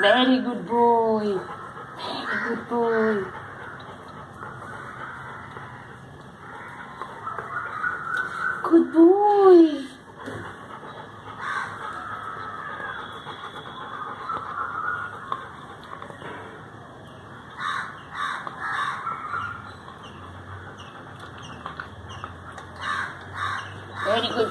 Very good boy. Very good boy. Good boy. Very good.